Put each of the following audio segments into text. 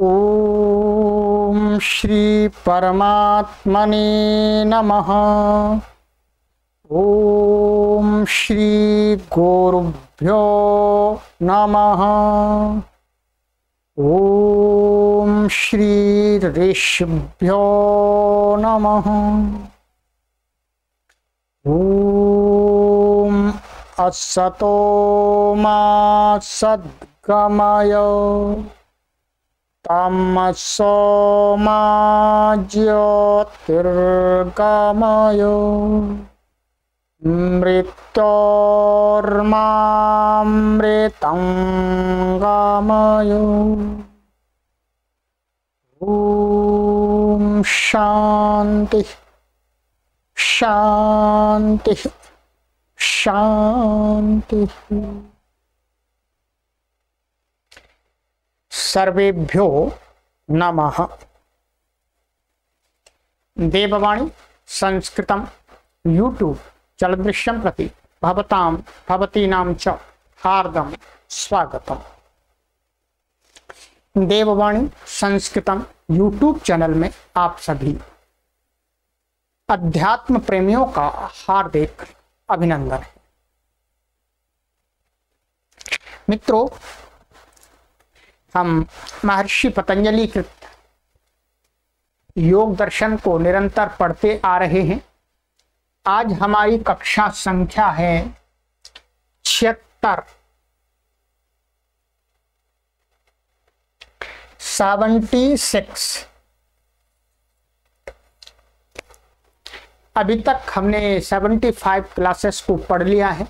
ॐ श्री परमात्मने नमः। ॐ श्री गुरुभ्यो नमः। ॐ श्री ऋषिभ्यो नमः। ॐ असतो मा सद्गमय तमसो मा ज्योतिर्गमय मृत्योर्मामृतं गमय। ॐ शान्ति शान्ति शान्तिः। सर्वेभ्यो नमः। देववाणी संस्कृत यूट्यूब चलदृश्यं प्रति भवतां भवतीनां च हार्दं स्वागतम्। देववाणी संस्कृतम यूट्यूब चैनल में आप सभी अध्यात्म प्रेमियों का हार्दिक अभिनंदन है। मित्रों हम महर्षि पतंजलि कृत योग दर्शन को निरंतर पढ़ते आ रहे हैं। आज हमारी कक्षा संख्या है छिहत्तर। Seventy six. अभी तक हमने सेवेंटी फाइव क्लासेस को पढ़ लिया है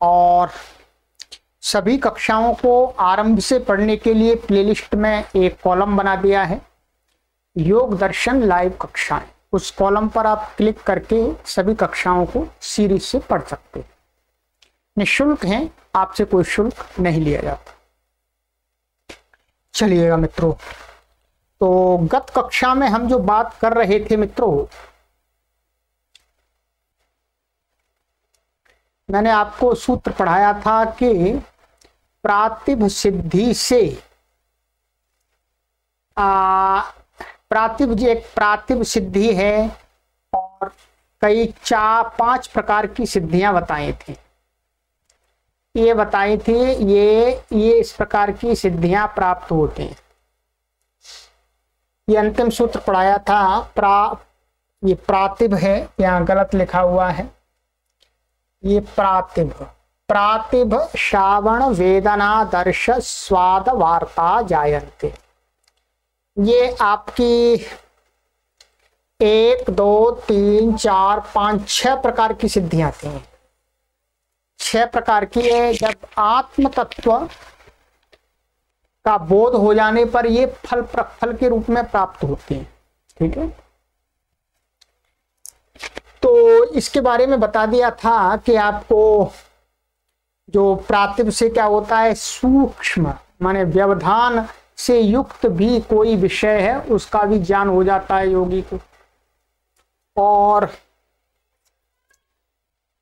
और सभी कक्षाओं को आरंभ से पढ़ने के लिए प्लेलिस्ट में एक कॉलम बना दिया है। योग दर्शन लाइव कक्षाएँ। उस कॉलम पर आप क्लिक करके सभी कक्षाओं को सीरीज़ से पढ़ सकते हैं। निशुल्क हैं, आपसे कोई शुल्क नहीं लिया जाता। चलिएगा मित्रों तो गत कक्षा में हम जो बात कर रहे थे मित्रों, मैंने आपको सूत्र पढ़ाया था कि प्रातिभ सिद्धि से प्रातिभ जी, एक प्रातिभ सिद्धि है और कई चार, पाँच प्रकार की सिद्धियाँ बताई थी। ये बताई थी, ये ये इस प्रकार की सिद्धियाँ प्राप्त होती हैं ये अंतिम सूत्र पढ़ाया था, प्रा, ये प्रातिभ है, यहाँ गलत लिखा हुआ है। ये प्रातिभ। प्रातिभ श्रावण वेदना दर्श स्वाद वार्ता जायन्ते। ये आपकी एक, दो, तीन, चार, पाँच, छह प्रकार की सिद्धियाँ थी छह प्रकार की है, जब आत्म तत्व का बोध हो जाने पर ये फल प्रफल के रूप में प्राप्त होती है, ठीक है? तो इसके बारे में बता दिया था कि आपको जो प्रातिभ से क्या होता है? सूक्ष्म, माने व्यवधान से युक्त भी कोई विषय है, उसका भी ज्ञान हो जाता है योगी को। और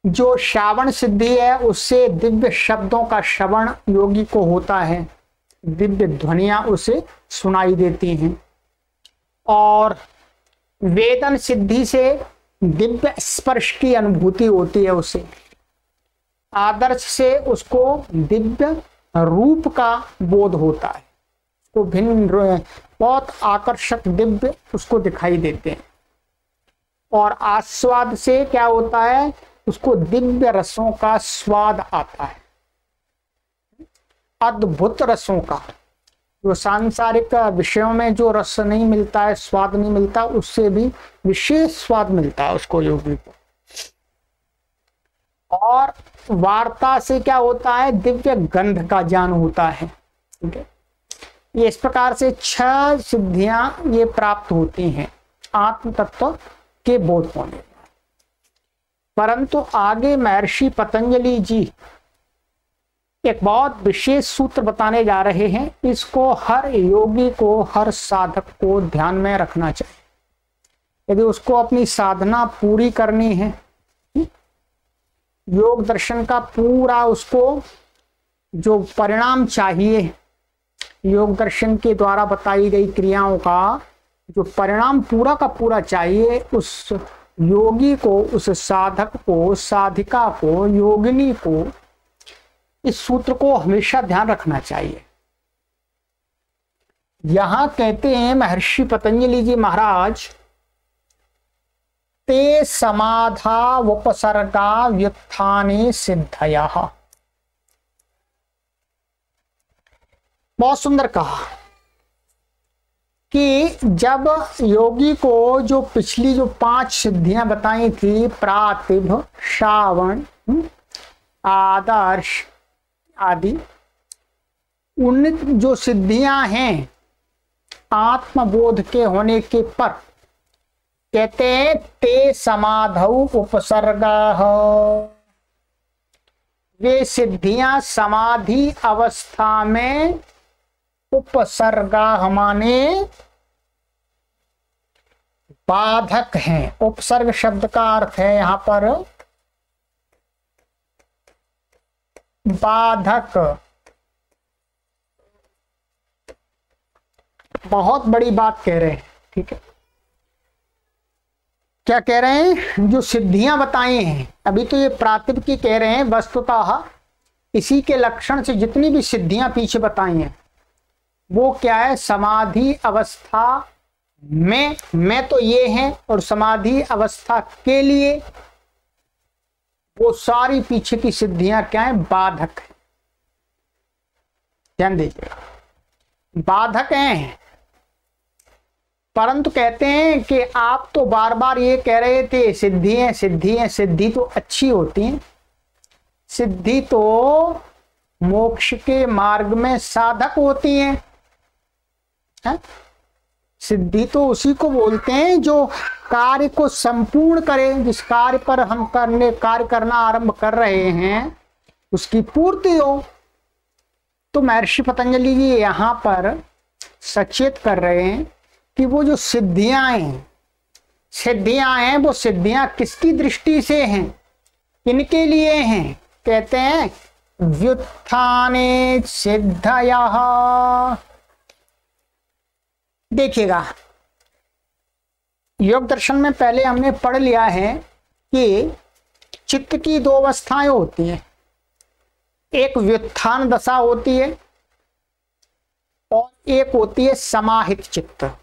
जो श्रावण सिद्धि है, उससे दिव्य शब्दों का श्रवण योगी को होता है। दिव्य ध्वनिया उसे सुनाई देती हैं। और वेदन सिद्धि से दिव्य स्पर्श की अनुभूति होती है उसे। आदर्श से उसको दिव्य रूप का बोध होता है। उसको भिन्न बहुत आकर्षक दिव्य उसको दिखाई देते हैं। और आस्वाद से क्या होता है? उसको दिव्य रसों का स्वाद आता है। अद्भुत रसों का, जो सांसारिक विषयों में जो रस नहीं मिलता है, स्वाद नहीं मिलता, उससे भी विशेष स्वाद मिलता है उसको योगी को। और वार्ता से क्या होता है? दिव्य गंध का ज्ञान होता है। ठीक है? ये इस प्रकार से छह सिद्धियाँ ये प्राप्त होती हैं आत्म तत्व के बोध होने परंतु आगे महर्षि पतंजलि जी एक बहुत विशेष सूत्र बताने जा रहे हैं। इसको हर योगी को, हर साधक को ध्यान में रखना चाहिए। यदि उसको अपनी साधना पूरी करनी है योग दर्शन का पूरा उसको जो परिणाम चाहिए, योग दर्शन के द्वारा बताई गई क्रियाओं का, जो परिणाम पूरा का पूरा चाहिए, उस योगी को, उस साधक को, साधिका को, योगिनी को, इस सूत्र को हमेशा ध्यान रखना चाहिए। यहाँ कहते हैं महर्षि पतंजलि जी महाराज ते समाधा उपसर्गा व्युत्थाने सिद्धया। बहुत सुंदर कहा कि जब योगी को जो पिछली जो पाँच सिद्धियाँ बताई थी प्रातिभ श्रावण हम्म, आदर्श आदि उन जो सिद्धियाँ हैं आत्मबोध के होने के पर कहते हैं, ते समाधौ उपसर्गा। वे सिद्धियाँ समाधि अवस्था में उपसर्गा माने बाधक हैं। उपसर्ग शब्द का अर्थ है यहाँ पर बाधक। बहुत बड़ी बात कह रहे हैं, ठीक है? क्या कह रहे हैं? जो सिद्धियाँ बताई हैं, अभी तो ये प्रातिभ की कह रहे हैं, वस्तुतः इसी के लक्षण से जितनी भी सिद्धियाँ पीछे बताई हैं, वो क्या है? समाधि अवस्था में, मैं तो ये है और समाधि अवस्था के लिए वो सारी पीछे की सिद्धियाँ क्या है? बाधक है। ध्यान दीजिएगा बाधक हैं। परंतु कहते हैं कि आप तो बार बार ये कह रहे थे, सिद्धि है सिद्धि है, सिद्धि तो अच्छी होती है। सिद्धि तो मोक्ष के मार्ग में साधक होती है। है? सिद्धि तो उसी को बोलते हैं जो कार्य को संपूर्ण करे, जिस कार्य पर हम करने, कार्य करना आरंभ कर रहे हैं, उसकी पूर्ति हो। तो महर्षि पतंजलि जी यहाँ पर सचेत कर रहे हैं कि वो जो सिद्धियाँ हैं सिद्धियाँ हैं, वो सिद्धियाँ किसकी दृष्टि से हैं? किनके लिए हैं? कहते हैं, व्युत्थाने सिद्धया। देखिएगा, योग दर्शन में पहले हमने पढ़ लिया है कि चित्त की दो अवस्थाएँ होती हैं। एक व्युत्थान दशा होती है और एक होती है समाहित चित्त।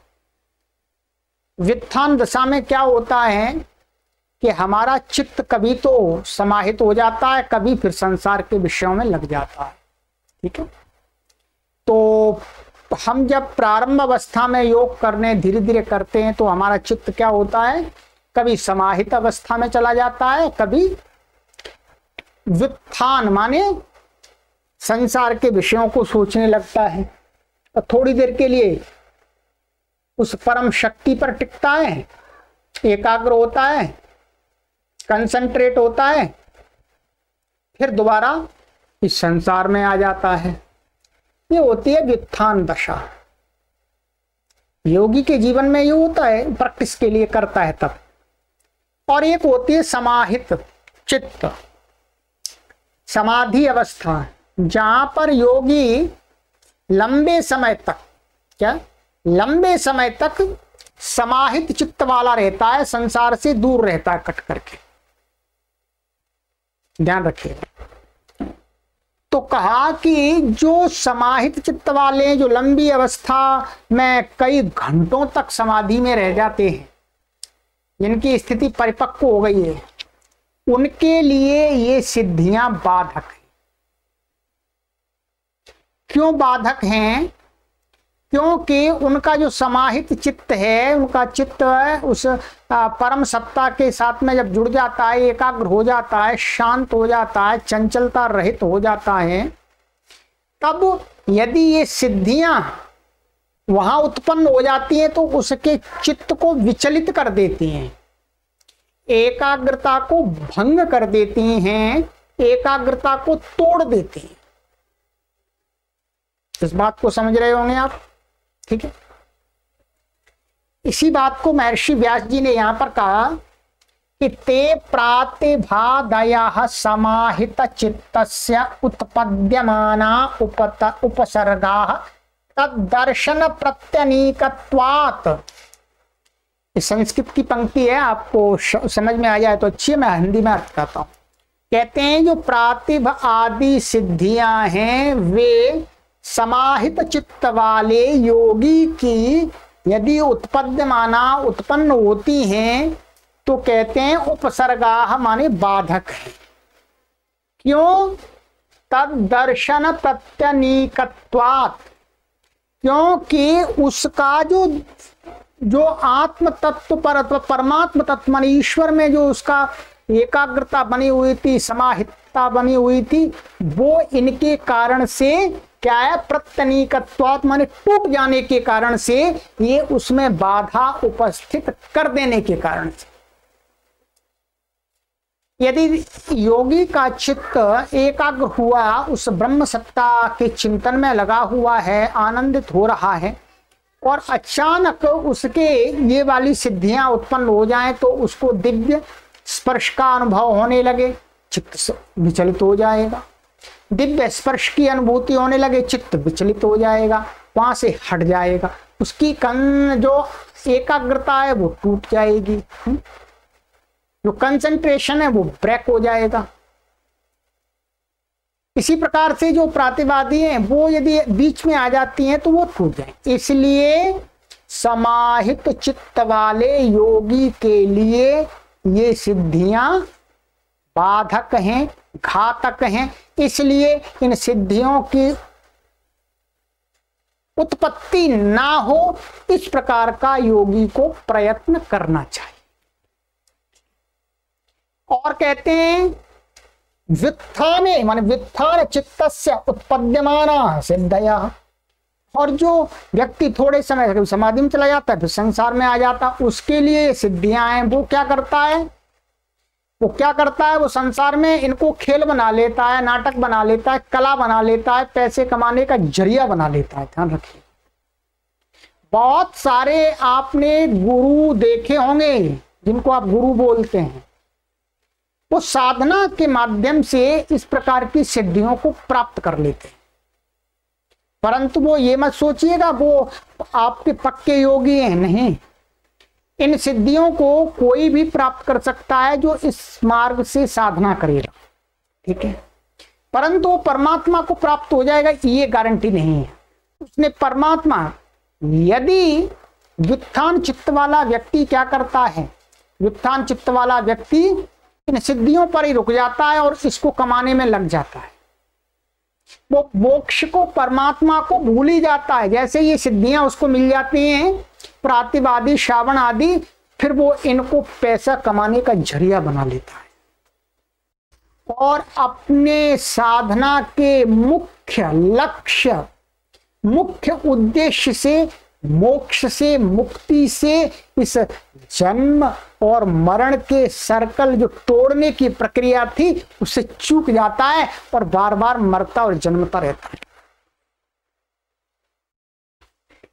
व्युत्थान दशा में क्या होता है कि हमारा चित्त कभी तो समाहित हो जाता है, कभी फिर संसार के विषयों में लग जाता है। ठीक है? तो हम जब प्रारंभ अवस्था में योग करने धीरे धीरे करते हैं तो हमारा चित्त क्या होता है? कभी समाहित अवस्था में चला जाता है, कभी व्युत्थान, माने संसार के विषयों को सोचने लगता है। और थोड़ी देर के लिए उस परम शक्ति पर टिकता है, एकाग्र होता है कंसंट्रेट होता है, फिर दोबारा इस संसार में आ जाता है। ये होती है व्युत्थान दशा। योगी के जीवन में ये होता है, प्रैक्टिस के लिए करता है तब। और एक होती है समाहित चित्त, समाधि अवस्था, जहाँ पर योगी लंबे समय तक, क्या? लंबे समय तक समाहित चित्त वाला रहता है, संसार से दूर रहता है कट करके। ध्यान रखिएगा तो कहा कि जो समाहित चित्त वाले जो लंबी अवस्था में कई घंटों तक समाधि में रह जाते हैं, जिनकी स्थिति परिपक्व हो गई है, उनके लिए ये सिद्धियाँ बाधक है। क्यों बाधक हैं? क्योंकि उनका जो समाहित चित्त है उनका चित्त है, उस परम सत्ता के साथ में जब जुड़ जाता है एकाग्र हो जाता है शांत हो जाता है चंचलता रहित हो जाता है तब यदि ये सिद्धियाँ वहाँ उत्पन्न हो जाती हैं तो उसके चित्त को विचलित कर देती हैं। एकाग्रता को भंग कर देती हैं एकाग्रता को तोड़ देती हैं। इस बात को समझ रहे होंगे आप? ठीक है? इसी बात को महर्षि व्यास जी ने यहाँ पर कहा कि ते प्रातिभादया समाहित चित्त उत्पद्यमाना उपत उपसर्गा। तदर्शन प्रत्यनीकत्वात। संस्कृत की पंक्ति है, आपको समझ में आ जाए तो अच्छी है, मैं हिंदी में अर्थ करता हूँ। कहते हैं, जो प्रातिभ आदि सिद्धियाँ हैं, वे समाहित चित्त वाले योगी की यदि उत्पद्यमाना उत्पन्न होती हैं तो कहते हैं उपसर्गा माने बाधक है। क्यों? तद दर्शन प्रत्यनीकत्वात। क्योंकि उसका जो जो आत्म तत्व पर अथवा परमात्म तत्व मान ईश्वर में जो उसका एकाग्रता बनी हुई थी समाहितता बनी हुई थी। वो इनके कारण से क्या है प्रत्यनीकत्वात माने टूट जाने के कारण से ये उसमें बाधा उपस्थित कर देने के कारण से। यदि योगी का चित्त एकाग्र हुआ, उस ब्रह्म सत्ता के चिंतन में लगा हुआ है, आनंदित हो रहा है, और अचानक उसके ये वाली सिद्धियाँ उत्पन्न हो जाएँ तो उसको दिव्य स्पर्श का अनुभव होने लगे। चित्त विचलित हो जाएगा। दिव्य स्पर्श की अनुभूति होने लगे, चित्त विचलित हो जाएगा, वहाँ से हट जाएगा। उसकी कन जो एकाग्रता है, वो टूट जाएगी। हम्म? जो कंसंट्रेशन है, वो ब्रेक हो जाएगा। इसी प्रकार से जो प्रातिवादी हैं, वो यदि बीच में आ जाती हैं तो वो टूट जाए। इसलिए समाहित चित्त वाले योगी के लिए ये सिद्धियाँ बाधक हैं, घातक हैं, इसलिए इन सिद्धियों की उत्पत्ति ना हो, इस प्रकार का योगी को प्रयत्न करना चाहिए। और कहते हैं, व्युत्थाने, मान व्युत्थान चित्त उत्पद्यमान सिद्धया। और जो व्यक्ति थोड़े समय समाधि में चला जाता है, फिर संसार में आ जाता उसके लिए सिद्धियाँ हैं, वो क्या करता है? वो क्या करता है? वो संसार में इनको खेल बना लेता है, नाटक बना लेता है, कला बना लेता है, पैसे कमाने का ज़रिया बना लेता है। ध्यान रखिए। बहुत सारे आपने गुरु देखे होंगे जिनको आप गुरु बोलते हैं। वो साधना के माध्यम से इस प्रकार की सिद्धियों को प्राप्त कर लेते हैं। परंतु वो ये मत सोचिएगा, वो आपके पक्के योगी हैं, नहीं। इन सिद्धियों को कोई भी प्राप्त कर सकता है जो इस मार्ग से साधना करेगा। ठीक है? परंतु परमात्मा को प्राप्त हो जाएगा, ये गारंटी नहीं है। उसने परमात्मा, यदि व्युत्थान चित्त वाला व्यक्ति क्या करता है? व्युत्थान चित्त वाला व्यक्ति इन सिद्धियों पर ही रुक जाता है और इसको कमाने में लग जाता है। वो मोक्ष को परमात्मा को भूल ही जाता है। जैसे ये सिद्धियाँ उसको मिल जाती हैं प्रातिवादी श्रावण आदि फिर वो इनको पैसा कमाने का ज़रिया बना लेता है। और अपने साधना के मुख्य लक्ष्य, मुख्य उद्देश्य से, मोक्ष से, मुक्ति से, इस जन्म और मरण के सर्कल जो तोड़ने की प्रक्रिया थी उससे चूक जाता है और बार बार मरता और जन्मता रहता है।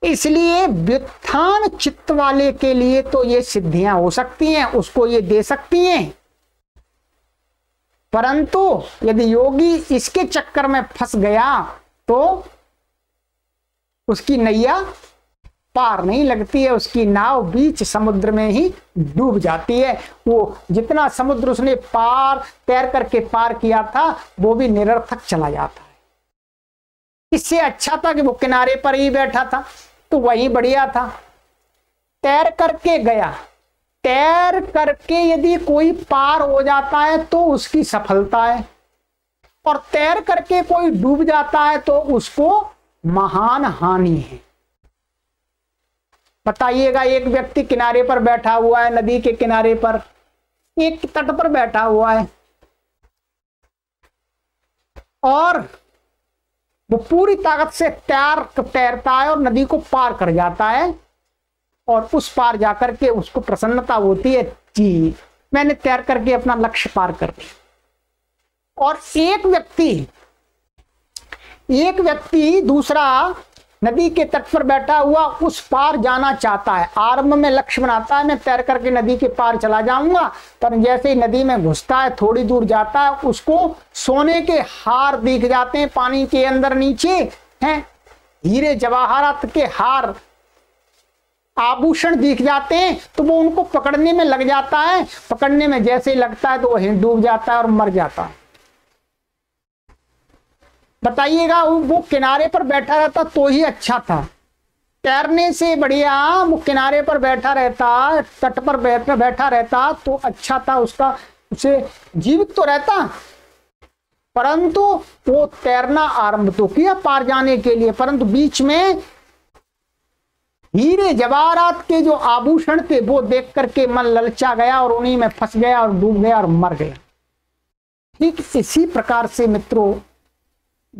इसलिए व्युत्थान चित्त वाले के लिए तो ये सिद्धियाँ हो सकती हैं, उसको ये दे सकती हैं। परंतु यदि योगी इसके चक्कर में फंस गया तो उसकी नैया पार नहीं लगती है, उसकी नाव बीच समुद्र में ही डूब जाती है। वो जितना समुद्र उसने पार, तैर करके पार किया था, वो भी निरर्थक चला जाता है। इससे अच्छा था कि वो किनारे पर ही बैठा था। तो वही बढ़िया था। तैर करके गया। तैर करके यदि कोई पार हो जाता है तो उसकी सफलता है। और तैर करके कोई डूब जाता है तो उसको महान हानि है। बताइएगा, एक व्यक्ति किनारे पर बैठा हुआ है, नदी के किनारे पर। एक तट पर बैठा हुआ है। और वो पूरी ताकत से तैर तैरता है और नदी को पार कर जाता है और उस पार जाकर के उसको प्रसन्नता होती है, जी, मैंने तैर करके अपना लक्ष्य पार कर दिया और एक व्यक्ति एक व्यक्ति दूसरा नदी के तट पर बैठा हुआ उस पार जाना चाहता है। आरंभ में लक्ष्य बनाता है, मैं तैर करके नदी के पार चला जाऊँगा। पर जैसे ही नदी में घुसता है, थोड़ी दूर जाता है, उसको सोने के हार दिख जाते हैं, पानी के अंदर नीचे हैं। हीरे जवाहरात के हार आभूषण दिख जाते हैं तो वो उनको पकड़ने में लग जाता है। पकड़ने में जैसे लगता है तो वही डूब जाता है और मर जाता है। बताइएगा, वो किनारे पर बैठा रहता तो ही अच्छा था। तैरने से बढ़िया वो किनारे पर बैठा रहता, तट पर बैठा रहता तो अच्छा था, उसका उसे जीवित तो रहता। परंतु वो तैरना आरंभ तो किया पार जाने के लिए, परंतु बीच में हीरे जवाहरात के जो आभूषण थे, वो देख करके मन ललचा गया और उन्हीं में फंस गया और डूब गया और मर गया। ठीक इसी प्रकार से मित्रों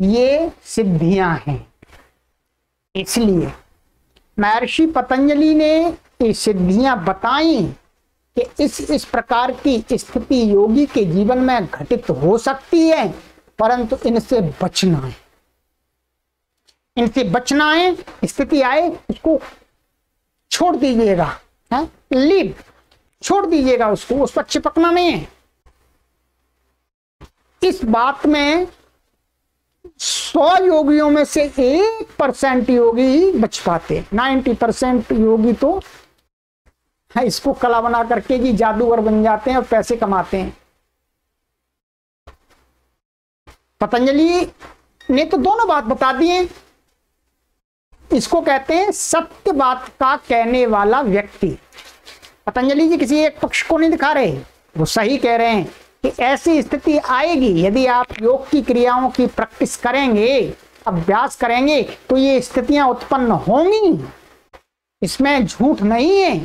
ये सिद्धियाँ हैं। इसलिए महर्षि पतंजलि ने ये सिद्धियाँ बताई कि इस इस प्रकार की स्थिति योगी के जीवन में घटित हो सकती है, परंतु इनसे बचना है इनसे बचना है स्थिति आए, उसको छोड़ दीजिएगा, है? लीव छोड़ दीजिएगा उसको, उस पर चिपकना नहीं है। इस बात में सौ योगियों में से एक परसेंट योगी ही बच पाते। नाइन्टी परसेंट योगी तो इसको कला बना करके जी जादूगर बन जाते हैं और पैसे कमाते हैं। पतंजलि ने तो दोनों बात बता दिए इसको कहते हैं सत्य बात का कहने वाला व्यक्ति। पतंजलि जी किसी एक पक्ष को नहीं दिखा रहे, वो सही कह रहे हैं। कि ऐसी स्थिति आएगी। यदि आप योग की क्रियाओं की प्रैक्टिस करेंगे, अभ्यास करेंगे तो ये स्थितियाँ उत्पन्न होंगी। इसमें झूठ नहीं है,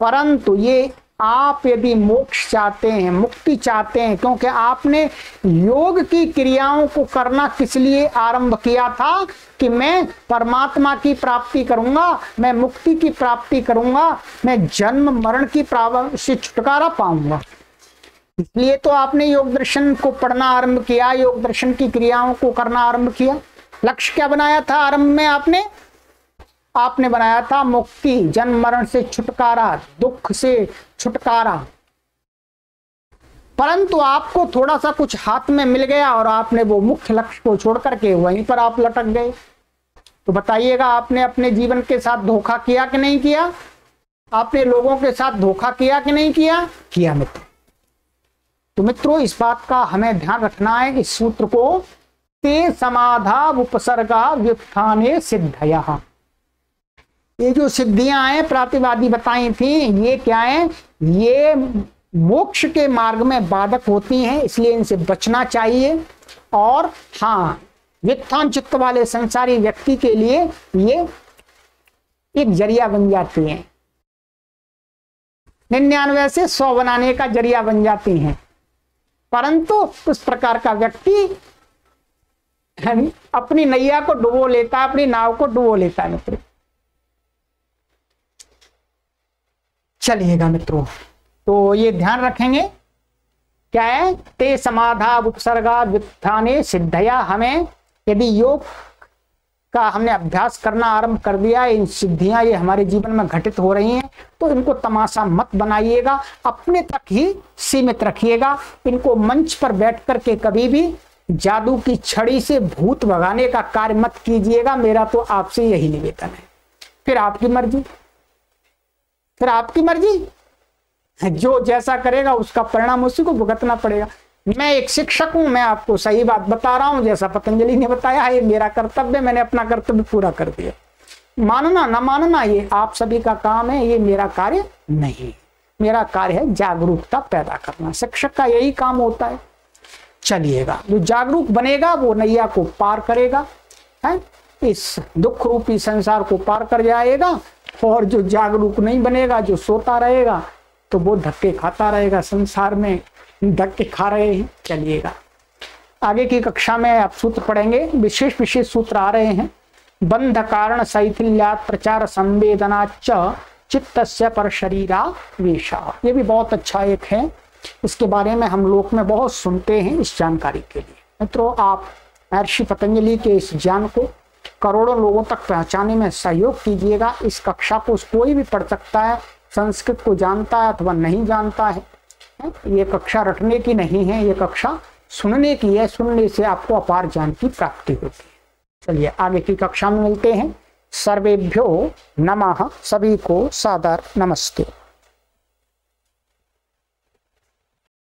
परंतु ये आप यदि मोक्ष चाहते हैं, मुक्ति चाहते हैं, क्योंकि आपने योग की क्रियाओं को करना किस लिए आरंभ किया था कि मैं परमात्मा की प्राप्ति करूँगा, मैं मुक्ति की प्राप्ति करूँगा, मैं जन्म मरण की से छुटकारा पाऊँगा। इसलिए तो आपने योग दर्शन को पढ़ना आरंभ किया, योग दर्शन की क्रियाओं को करना आरंभ किया। लक्ष्य क्या बनाया था आरंभ में आपने? आपने बनाया था मुक्ति, जन्म, मरण से छुटकारा, दुख से छुटकारा। परंतु आपको थोड़ा सा कुछ हाथ में मिल गया और आपने वो मुख्य लक्ष्य को छोड़ करके वहीं पर आप लटक गए। तो बताइएगा, आपने अपने जीवन के साथ धोखा किया कि नहीं किया? आपने लोगों के साथ धोखा किया कि नहीं किया? किया मित्र। तो मित्रों, इस बात का हमें ध्यान रखना है इस सूत्र को ते समाधा उपसर्गा व्युत्थाने सिद्धया। ये जो सिद्धियाँ हैं, प्रातिवादी बताई थी, ये क्या है? ये मोक्ष के मार्ग में बाधक होती हैं, इसलिए इनसे बचना चाहिए। और हाँ वित्थान चित्त वाले संसारी व्यक्ति के लिए ये एक ज़रिया बन जाती हैं। निन्यानवे से सौ बनाने का ज़रिया बन जाती हैं। परंतु उस प्रकार का व्यक्ति अपनी नैया को डुबो लेता है, अपनी नाव को डुबो लेता है मित्र। चलिएगा मित्रों तो ये ध्यान रखेंगे। क्या है? ते समाधा उपसर्गा व्युत्थाने सिद्धया हमें। यदि योग का हमने अभ्यास करना आरंभ कर दिया इन सिद्धियाँ ये हमारे जीवन में घटित हो रही हैं तो इनको तमाशा मत बनाइएगा, अपने तक ही सीमित रखिएगा, इनको मंच पर बैठ करके कभी भी जादू की छड़ी से भूत भगाने का कार्य मत कीजिएगा, मेरा तो आपसे यही निवेदन है। फिर आपकी मर्ज़ी। फिर आपकी मर्ज़ी। जो जैसा करेगा उसका परिणाम उसी को भुगतना पड़ेगा। मैं एक शिक्षक हूँ, मैं आपको सही बात बता रहा हूँ, जैसा पतंजलि ने बताया, ये मेरा कर्तव्य, मैंने अपना कर्तव्य पूरा कर दिया। मानना ना मानना, ये आप सभी का काम है, ये मेरा कार्य नहीं। मेरा कार्य है जागरूकता पैदा करना। शिक्षक का यही काम होता है। चलिएगा, जो जागरूक बनेगा, वो नैया को पार करेगा, है? इस दुख रूपी संसार को पार कर जाएगा, और जो जागरूक नहीं बनेगा, जो सोता रहेगा तो वो धक्के खाता रहेगा संसार में। धक्के खा रहे हैं, चलिएगा। आगे की कक्षा में आप सूत्र पढ़ेंगे, विशेष विशेष सूत्र आ रहे हैं। बंध कारण शैथिल्या प्रचार संवेदना च चित्त पर शरीरा वेशा। ये भी बहुत अच्छा एक है। इसके बारे में हम लोग में बहुत सुनते हैं इस जानकारी के लिए। मित्रों, आप महर्षि पतंजलि के इस ज्ञान को करोड़ों लोगों तक पहुँचाने में सहयोग कीजिएगा। इस कक्षा को कोई भी पढ़ सकता है, संस्कृत को जानता है अथवा नहीं जानता है। ये कक्षा रटने की नहीं है, ये कक्षा सुनने की है, सुनने से आपको अपार ज्ञान की प्राप्ति होती है। चलिए, आगे की कक्षा में मिलते हैं। सर्वेभ्यो नमः, सभी को सादर नमस्ते।